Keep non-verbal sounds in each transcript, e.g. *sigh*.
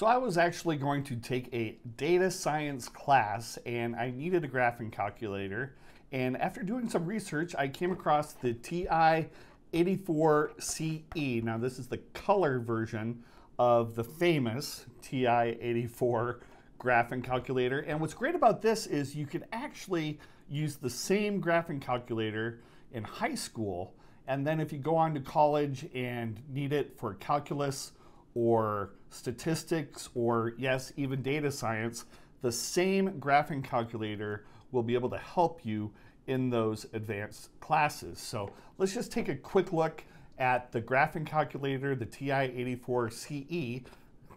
So I was actually going to take a data science class and I needed a graphing calculator. And after doing some research, I came across the TI-84CE. Now this is the color version of the famous TI-84 graphing calculator. And what's great about this is you can actually use the same graphing calculator in high school. And then if you go on to college and need it for calculus or statistics or yes, even data science, the same graphing calculator will be able to help you in those advanced classes. So let's just take a quick look at the graphing calculator, the TI-84CE,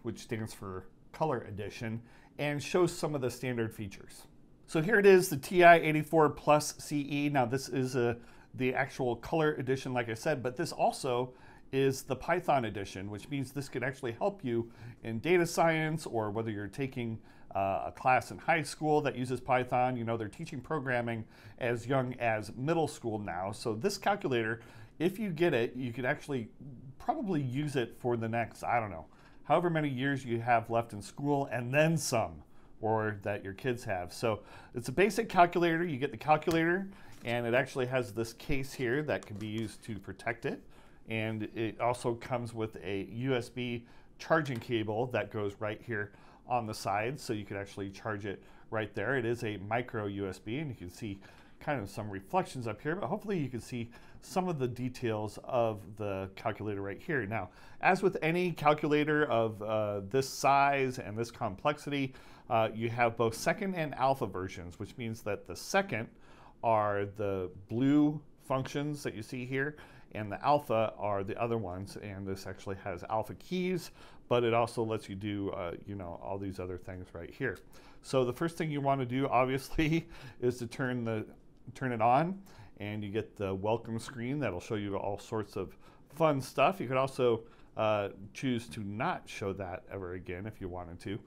which stands for color edition, and shows some of the standard features. So here it is, the TI-84 Plus CE. Now this is a, the actual color edition, like I said, but this also is the Python edition, which means this could actually help you in data science or whether you're taking uh, a class in high school that uses Python. You know, they're teaching programming as young as middle school now. So this calculator, if you get it, you could actually probably use it for the next, I don't know, however many years you have left in school and then some or that your kids have. So it's a basic calculator. You get the calculator and it actually has this case here that can be used to protect it and it also comes with a USB charging cable that goes right here on the side so you can actually charge it right there. It is a micro USB and you can see kind of some reflections up here, but hopefully you can see some of the details of the calculator right here. Now, as with any calculator of uh, this size and this complexity, uh, you have both second and alpha versions, which means that the second are the blue functions that you see here, and the alpha are the other ones. And this actually has alpha keys, but it also lets you do, uh, you know, all these other things right here. So the first thing you want to do, *laughs* obviously, is to turn the turn it on, and you get the welcome screen that'll show you all sorts of fun stuff. You could also uh, choose to not show that ever again if you wanted to,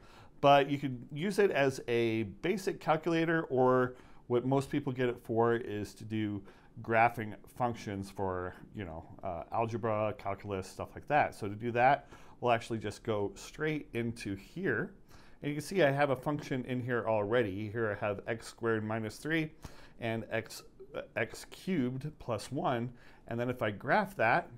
but you could use it as a basic calculator or what most people get it for is to do graphing functions for you know uh, algebra, calculus, stuff like that. So to do that, we'll actually just go straight into here. And you can see I have a function in here already. Here I have x squared minus 3 and x, uh, x cubed plus 1. And then if I graph that,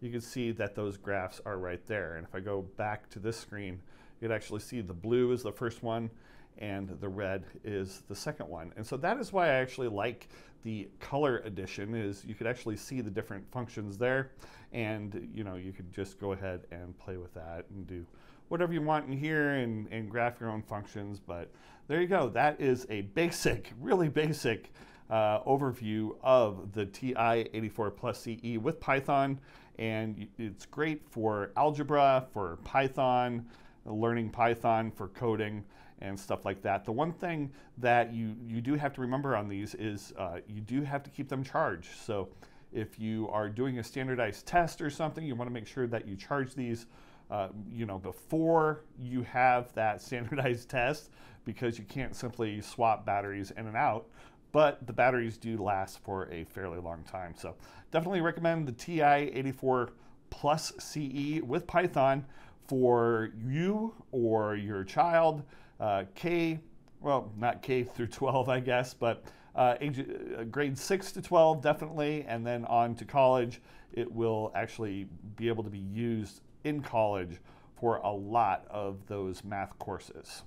you can see that those graphs are right there. And if I go back to this screen, you can actually see the blue is the first one and the red is the second one. And so that is why I actually like the color edition is you could actually see the different functions there and you know you could just go ahead and play with that and do whatever you want in here and, and graph your own functions. But there you go. That is a basic, really basic uh, overview of the TI-84 Plus CE with Python. And it's great for algebra, for Python, learning Python, for coding and stuff like that. The one thing that you, you do have to remember on these is uh, you do have to keep them charged. So if you are doing a standardized test or something, you want to make sure that you charge these uh, you know, before you have that *laughs* standardized test because you can't simply swap batteries in and out. But the batteries do last for a fairly long time. So definitely recommend the TI-84 Plus CE with Python for you or your child. Uh, K, well, not K through 12, I guess, but uh, age, uh, grade 6 to 12 definitely, and then on to college, it will actually be able to be used in college for a lot of those math courses.